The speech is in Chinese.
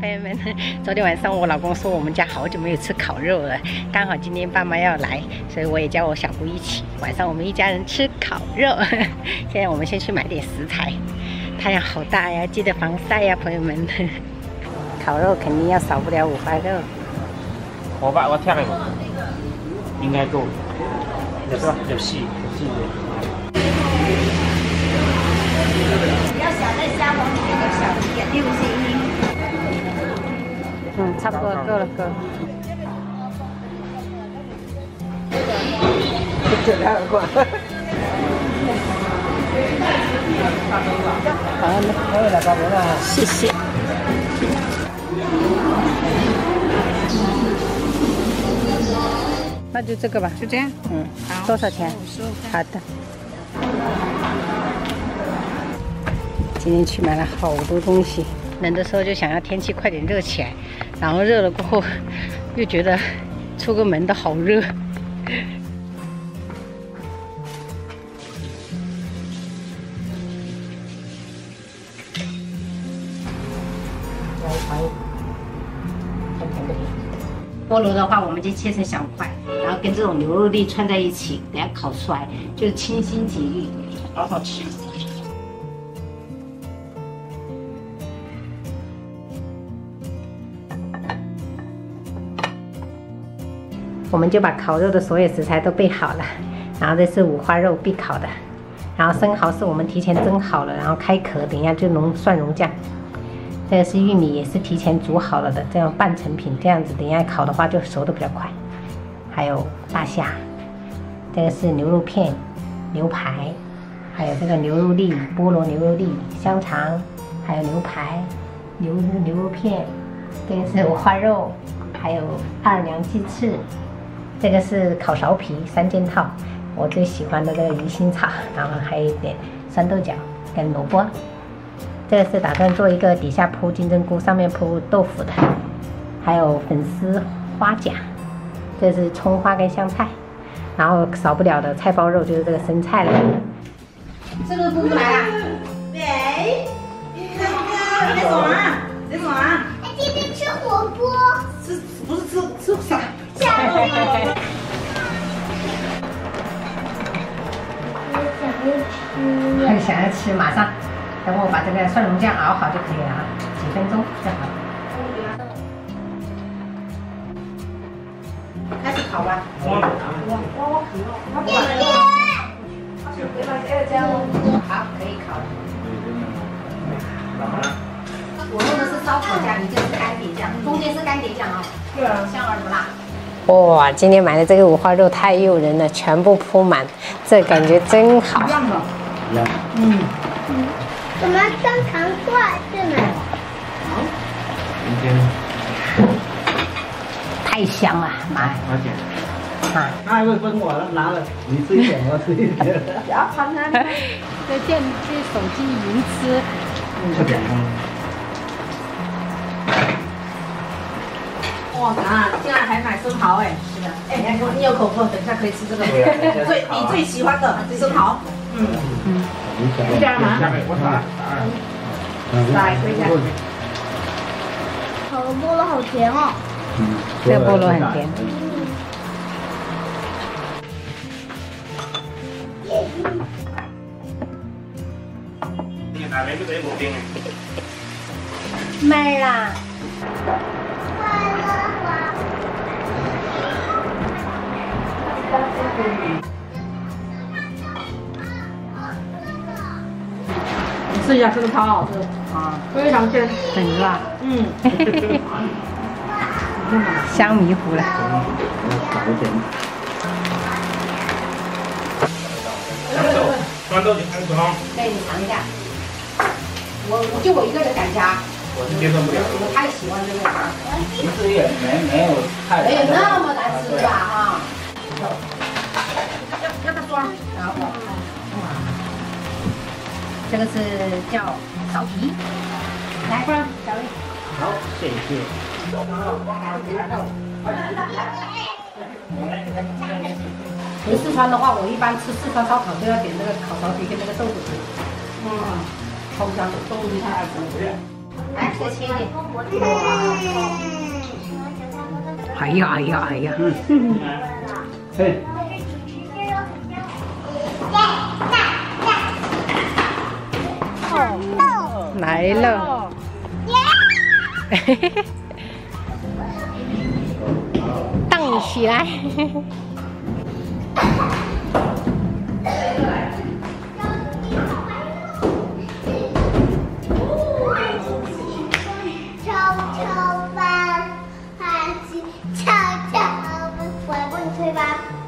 朋友们！昨天晚上我老公说我们家好久没有吃烤肉了，刚好今天爸妈要来，所以我也叫我小姑一起。晚上我们一家人吃烤肉。现在我们先去买点食材。太阳好大呀，记得防晒呀，朋友们。烤肉肯定要少不了五花肉。我把我挑一个，应该够。有是吧？有细，有细的。要小的虾黄里面小一点，六斤。嗯，差不多够了，够了。这两个。好，那我来搞定了。谢谢。那就这个吧，就这样。嗯，多少钱？好的。今天去买了好多东西。冷的时候就想要天气快点热起来，然后热了过后又觉得出个门都好热。菠萝的话，我们就切成小块，然后跟这种牛肉粒串在一起，等下烤出来就清新解腻，好好吃。我们就把烤肉的所有食材都备好了，然后这是五花肉必烤的，然后生蚝是我们提前蒸好了，然后开壳，等一下就弄蒜蓉酱。这个是玉米，也是提前煮好了的，这样半成品，这样子等一下烤的话就熟的比较快。还有大虾，这个是牛肉片、牛排，还有这个牛肉粒、菠萝牛肉粒、香肠，还有牛排、牛牛肉片，这个是五花肉，还有二娘鸡翅。这个是烤苕皮三件套，我最喜欢的这个鱼腥草，然后还有一点酸豆角跟萝卜。这个是打算做一个底下铺金针菇，上面铺豆腐的，还有粉丝花甲。这是葱花跟香菜，然后少不了的菜包肉就是这个生菜了。这个姑姑来了！喂，你在做啊？在做啊？今天吃火锅。吃想要吃，马上，等我把这个蒜蓉酱熬好就可以了啊，几分钟就好。开始烤吧。好，可以烤了。我用的是烧烤酱，你就是干碟酱，中间是干碟酱啊。对啊，香而不辣。哇，今天买的这个五花肉太诱人了，全部铺满，这感觉真好。嗯嗯。我们生糖块是吗？好。明天。太香了，妈。拿点。啊。他还会分我拿了，你吃一点，我吃一点。不要怕他，在电这手机云吃。吃点。哇啊！竟然还买生蚝哎！是的，哎，你有口福，等一下可以吃这个。最你最喜欢的生蚝。嗯嗯。一点吗？我来。来，回家。烤的菠萝好甜哦。嗯，这菠萝很甜。没啦。你试一下，这个超好吃啊，非常鲜，很辣，嗯，香迷糊了。酸豆角很吃吗？对，你尝一下。我我就我一个人敢加。我是接受不了。我太喜欢这个了。其实也没没有太。没有那么难吃吧？哈。要要它装，然后哇，这个是叫苕皮，来，小薇。好，谢谢。回四川的话，我一般吃四川烧烤都要点那个烤苕皮跟那个豆腐皮。嗯，超香，豆腐皮太爱吃了。来再切一点。哎呀哎呀哎呀！嗯嘿，来了。荡起来。我来帮你吹吧。